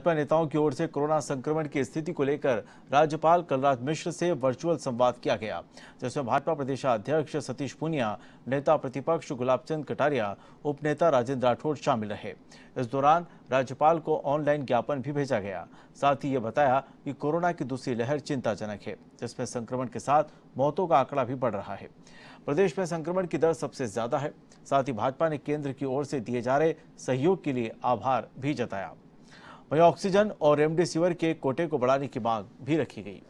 भाजपा नेताओं की ओर से कोरोना संक्रमण की स्थिति को लेकर राज्यपाल कलराज मिश्र से वर्चुअल संवाद किया गया, जिसमें भाजपा प्रदेशाध्यक्ष सतीश पूनिया, नेता प्रतिपक्ष गुलाब चंद कटारिया, उपनेता राजेंद्र राठौड़ शामिल रहे। इस दौरान राज्यपाल को ऑनलाइन ज्ञापन भी भेजा गया। साथ ही ये बताया कि कोरोना की दूसरी लहर चिंताजनक है, जिसमें संक्रमण के साथ मौतों का आंकड़ा भी बढ़ रहा है। प्रदेश में संक्रमण की दर सबसे ज़्यादा है। साथ ही भाजपा ने केंद्र की ओर से दिए जा रहे सहयोग के लिए आभार भी जताया। वहीं ऑक्सीजन और रेमडेसिविर के कोटे को बढ़ाने की मांग भी रखी गई।